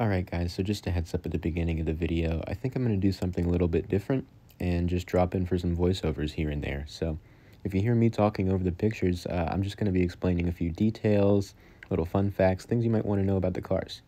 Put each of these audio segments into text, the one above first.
Alright guys, so just a heads up at the beginning of the video, I think I'm going to do something a little bit different and just drop in for some voiceovers here and there. So if you hear me talking over the pictures, uh, I'm just going to be explaining a few details, little fun facts, things you might want to know about the cars.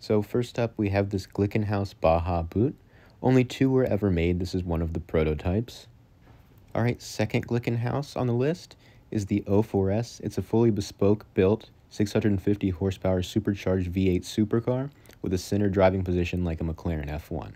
So first up, we have this Glickenhaus Baja boot. Only two were ever made. This is one of the prototypes. Alright, second Glickenhaus on the list is the O4S. It's a fully bespoke built 650 horsepower supercharged V8 supercar with a center driving position like a McLaren F1.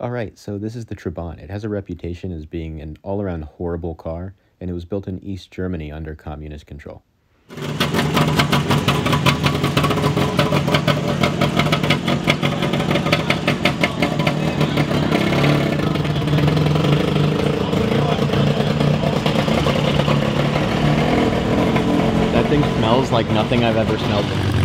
Alright, so this is the Trabant. It has a reputation as being an all-around horrible car, and it was built in East Germany under communist control. That thing smells like nothing I've ever smelled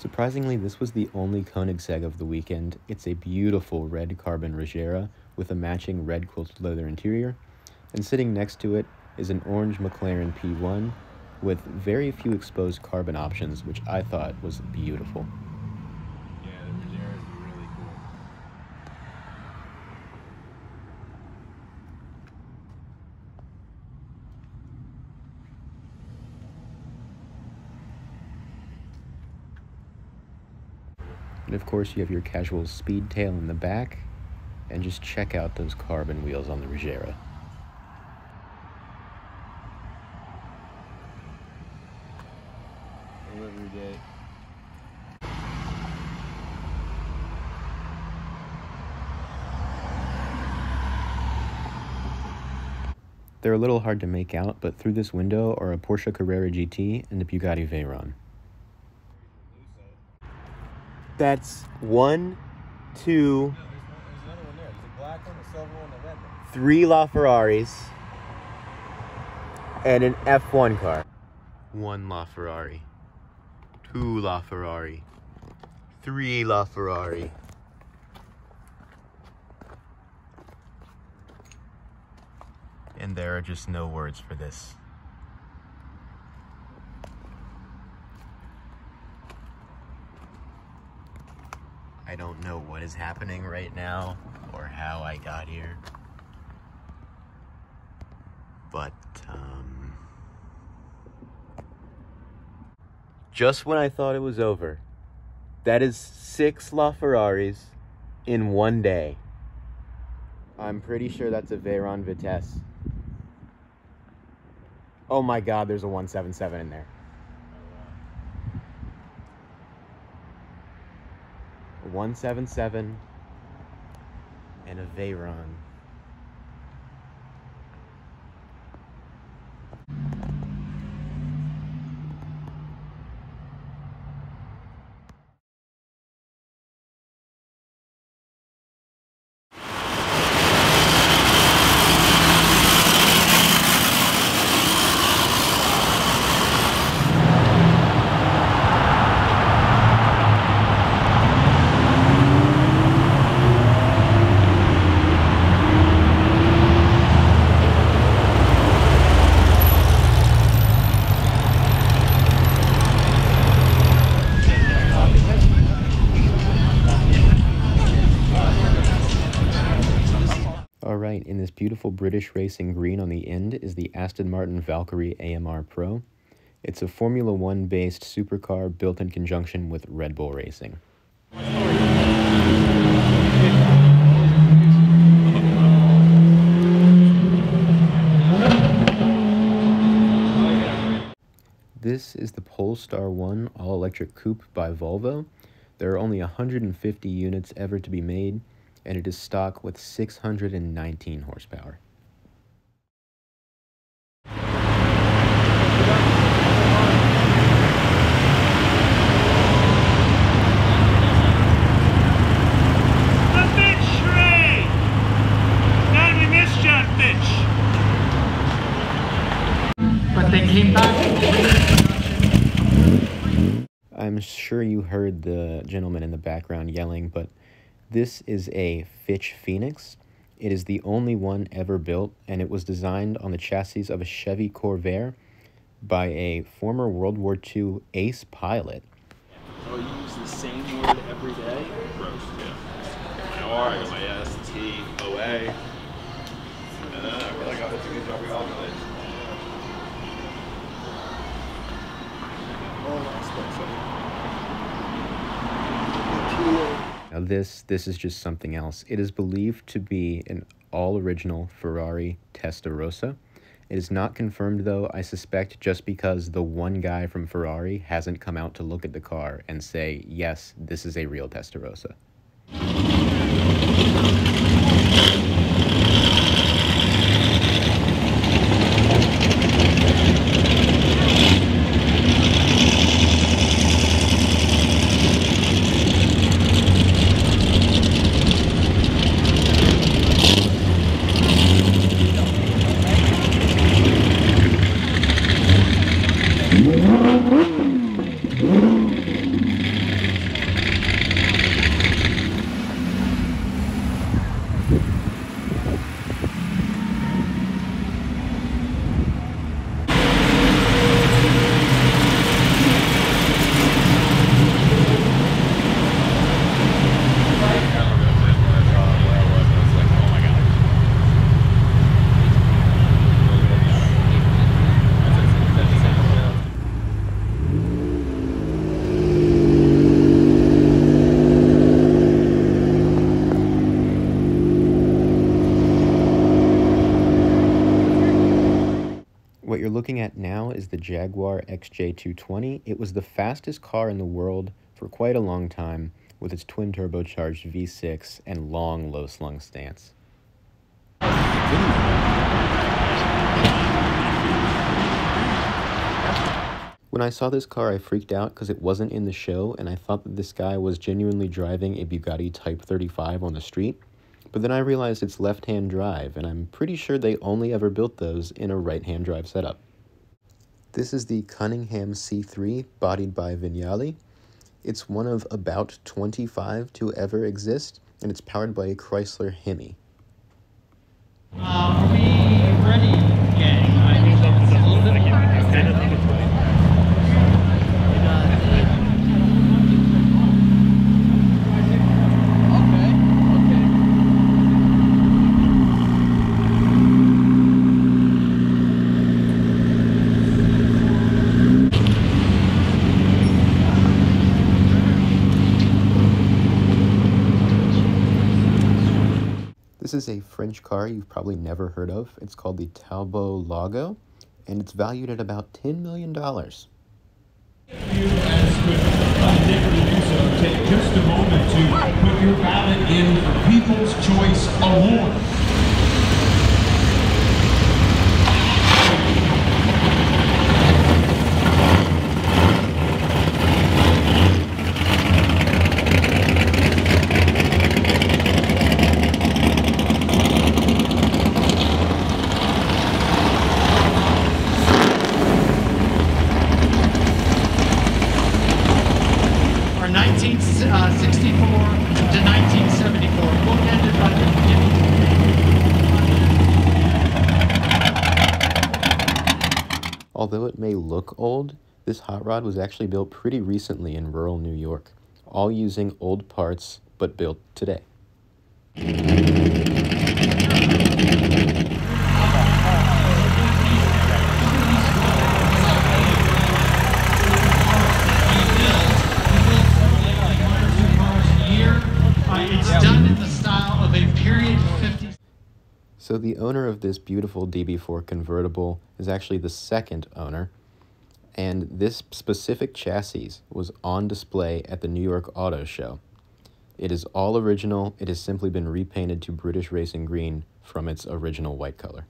Surprisingly, this was the only Koenigsegg of the weekend. It's a beautiful red carbon Regera with a matching red quilted leather interior, and sitting next to it is an orange McLaren P1 with very few exposed carbon options, which I thought was beautiful. Yeah, the Regeras are really cool. And of course, you have your casual Speedtail in the back, and just check out those carbon wheels on the Regera. Delivery day. They're a little hard to make out, but through this window are a Porsche Carrera GT and a Bugatti Veyron. That's one, two, No, there's, one, there's another one there. There's a black one, a silver one, a red one. three LaFerraris, and an F1 car. One LaFerrari, two LaFerrari, three LaFerrari. And there are just no words for this. I don't know what is happening right now or how I got here. But, um. Just when I thought it was over, that is six LaFerraris in one day. I'm pretty sure that's a Veyron Vitesse. Oh my god, there's a 177 in there. 177 and a Veyron. All right, in this beautiful British racing green on the end is the Aston Martin Valkyrie AMR Pro. It's a Formula One based supercar built in conjunction with Red Bull Racing. This is the Polestar 1 all electric coupe by Volvo. There are only 150 units ever to be made, and it is stock with 619 horsepower. The Fitch train! Man, we missed you, Fitch! but they came back. I'm sure heard the gentleman in the background yelling, but this is a Fitch Phoenix. It is the only one ever built, and it was designed on the chassis of a Chevy Corvair by a former World War II ace pilot. Oh, you use the same word every day? Roast, yeah. My my S, T, O, A. And then I feel like I a oh, good job all of it. Now this this is just something else. It is believed to be an all original Ferrari Testarossa. It is not confirmed though. I suspect just because the one guy from Ferrari hasn't come out to look at the car and say, "Yes, this is a real Testarossa." What you're looking at now is the Jaguar XJ220. It was the fastest car in the world for quite a long time with its twin turbocharged V6 and long low slung stance. When I saw this car, I freaked out because it wasn't in the show, and I thought that this guy was genuinely driving a Bugatti Type 35 on the street. But then I realized it's left hand drive, and I'm pretty sure they only ever built those in a right hand drive setup. This is the Cunningham C3, bodied by Vignale. It's one of about 25 to ever exist, and it's powered by a Chrysler Hemi. Are we ready? I think that's a little bit more. This is a French car you've probably never heard of. It's called the Talbot Lago, and it's valued at about $10 million. you as could endeavor to do so, take just a moment to put your ballot in for People's Choice Award. This hot rod was actually built pretty recently in rural New York, all using old parts but built today. So the owner of this beautiful DB4 convertible is actually the second owner, and this specific chassis was on display at the New York Auto Show. It is all original, it has simply been repainted to British Racing Green from its original white color.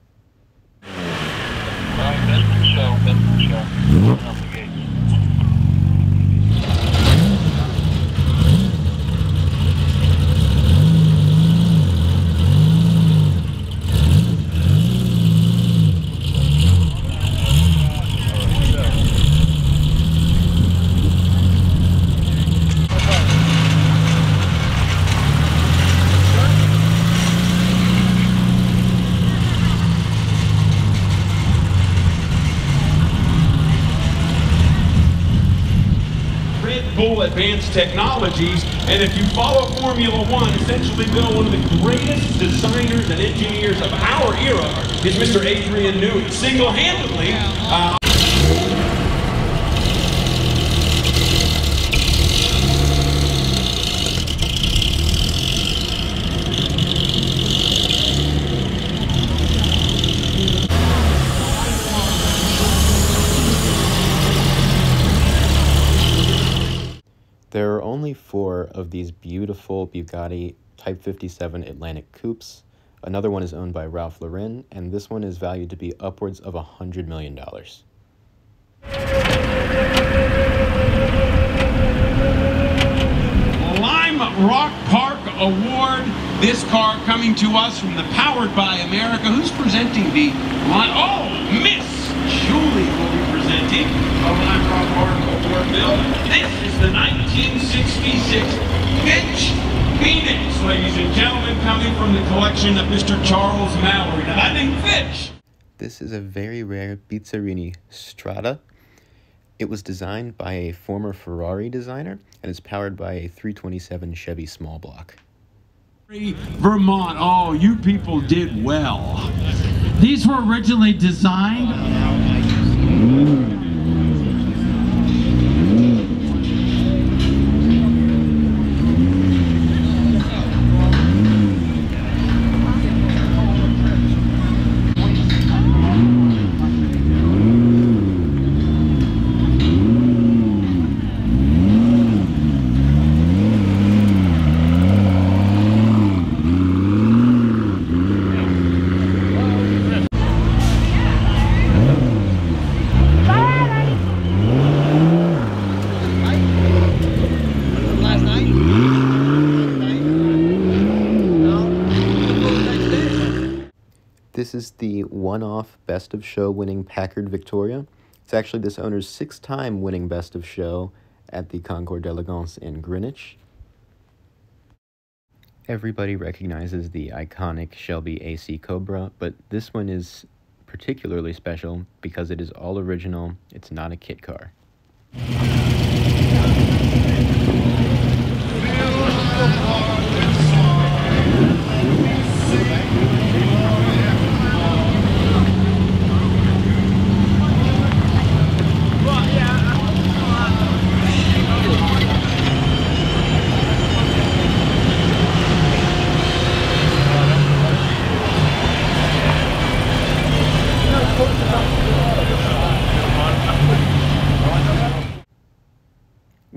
Red Bull Advanced Technologies, and if you follow Formula One, essentially, Bill, one of the greatest designers and engineers of our era is Mr. Adrian Newey. Single-handedly, uh, There are only four of these beautiful Bugatti Type 57 Atlantic coupes. Another one is owned by Ralph Lauren, and this one is valued to be upwards of $100 million. Lime Rock Park Award. This car coming to us from the Powered by America. Who's presenting the? Oh, Miss Julie will be presenting the Lime Rock Park Award. Bill, this is the 1966 Fitch Phoenix, ladies and gentlemen, coming from the collection of Mr. Charles Mallory. Now, that thing Fitch. This is a very rare Bizzarrini Strada. It was designed by a former Ferrari designer and is powered by a 327 Chevy small block. Vermont. Oh, you people did well. These were originally designed. Last is the one-off Best of Show winning Packard Victoria. It's actually this owner's sixth time winning Best of Show at the Concours d'Elegance in Greenwich. Everybody recognizes the iconic Shelby AC Cobra, but this one is particularly special because it is all original. It's not a kit car.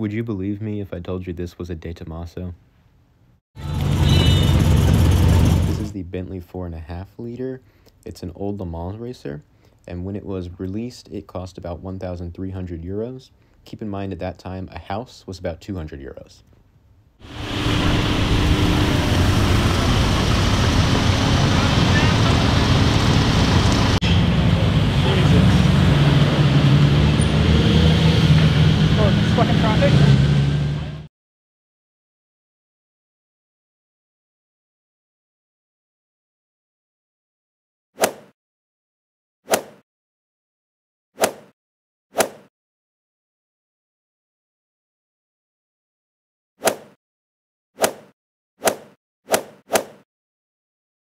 Would you believe me if I told you this was a De Tomaso? This is the Bentley 4.5 liter. It's an old Le Mans racer, and when it was released, it cost about 1,300 euros. Keep in mind at that time, a house was about 200 euros.